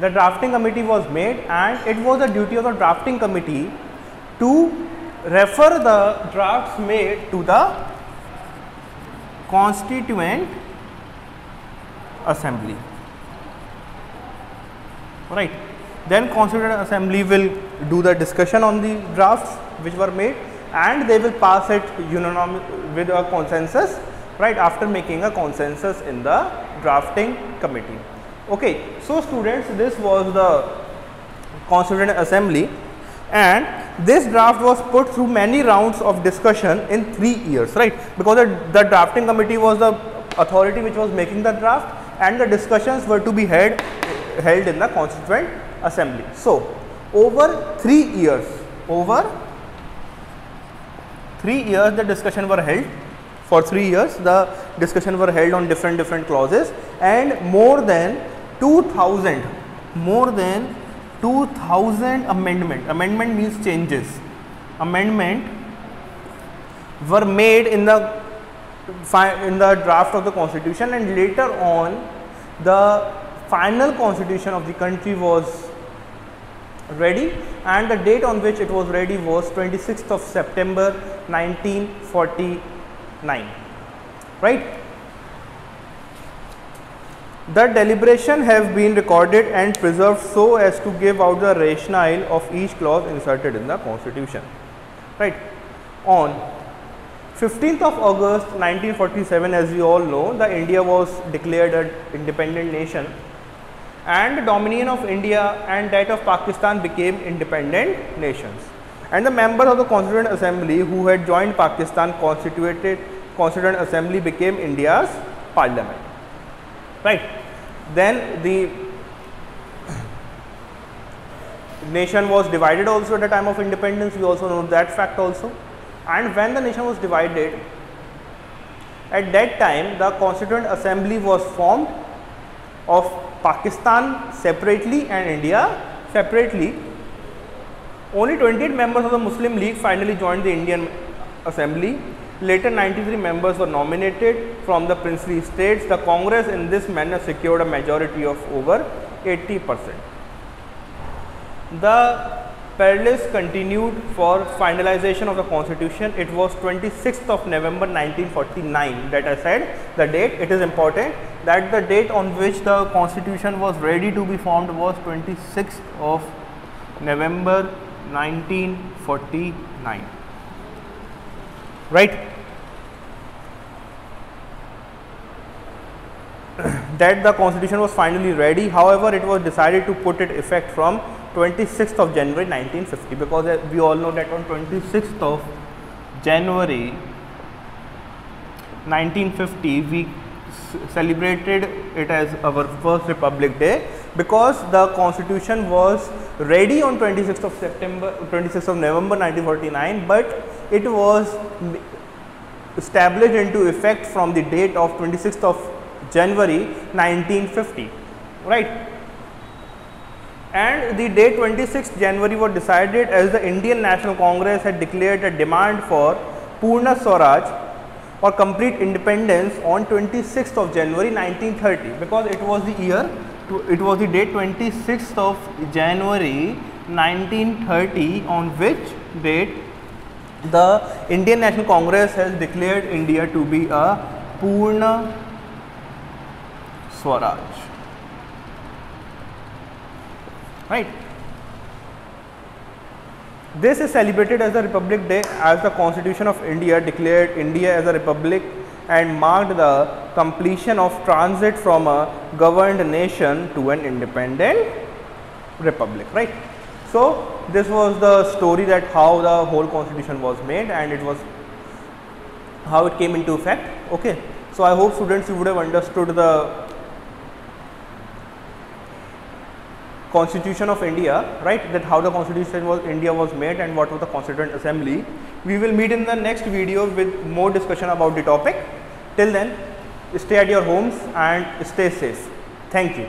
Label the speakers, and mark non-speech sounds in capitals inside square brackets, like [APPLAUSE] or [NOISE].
Speaker 1: the drafting committee was made and it was the duty of the drafting committee to refer the drafts made to the constituent assembly. Right. Then constituent assembly will do the discussion on the drafts which were made and they will pass it with a consensus right after making a consensus in the drafting committee okay so students this was the constituent assembly and this draft was put through many rounds of discussion in 3 years right? Because the, the drafting committee was the authority which was making the draft and the discussions were to be held held in the constituent assembly. So over 3 years over 3 years the discussion were held. For 3 years the discussion were held on different different clauses and more than 2000 more than 2000 amendment. Amendment means changes. Amendment were made in the in the draft of the constitution and later on the final constitution of the country was ready and the date on which it was ready was 26th of September 1949 right the deliberation have been recorded and preserved so as to give out the rationale of each clause inserted in the constitution. Right. On 15th of August 1947 as we all know the India was declared an independent nation and the dominion of India and that of Pakistan became independent nations. And the members of the constituent assembly who had joined Pakistan constituted constituent assembly became India's parliament right. Then the nation was divided also at the time of independence, we also know that fact also. And when the nation was divided, at that time the constituent assembly was formed of Pakistan separately and India separately. Only 28 members of the Muslim League finally joined the Indian assembly Later 93 members were nominated from the princely states. The Congress in this manner secured a majority of over 80 percent. The parley continued for finalization of the constitution. It was 26th of November 1949 that I said the date. It is important that the date on which the constitution was ready to be formed was 26th of November 1949 right? [CLEARS THROAT] That the constitution was finally ready. However it was decided to put it effect from 26th of January 1950 because we all know that on 26th of January 1950 we celebrated it as our first republic day because the constitution was ready on 26th of September 26th of November 1949 but it was established into effect from the date of 26th of January 1950 right? And the date 26th January was decided as the Indian National Congress had declared a demand for Purna Swaraj or complete independence on 26th of January 1930 because it was the year it was the date 26th of January 1930 on which date the Indian National Congress has declared India to be a Purna Swaraj. Right. This is celebrated as the Republic Day as the Constitution of India declared India as a republic and marked the completion of transit from a governed nation to an independent republic right? So this was the story that how the whole constitution was made and it was how it came into effect okay? So i hope students you would have understood the constitution of India, right, that how the constitution was India was made and what was the constituent assembly. We will meet in the next video with more discussion about the topic. Till then, stay at your homes and stay safe. Thank you.